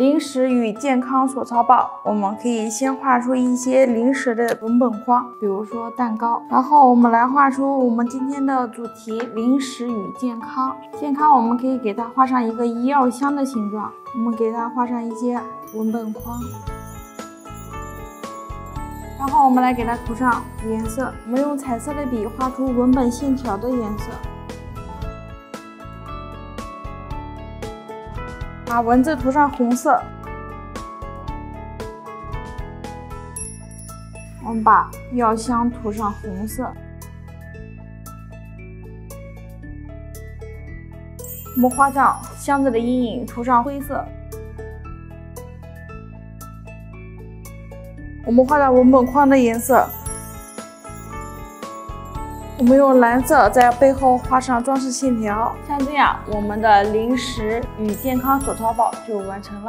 零食与健康手抄报，我们可以先画出一些零食的文本框，比如说蛋糕。然后我们来画出我们今天的主题：零食与健康。健康，我们可以给它画上一个医药箱的形状，我们给它画上一些文本框。然后我们来给它涂上颜色，我们用彩色的笔画出文本线条的颜色。把文字涂上红色，我们把药箱涂上红色，我们画上箱子的阴影，涂上灰色，我们画上文本框的颜色。我们用蓝色在背后画上装饰线条，像这样，我们的零食与健康手抄报就完成了。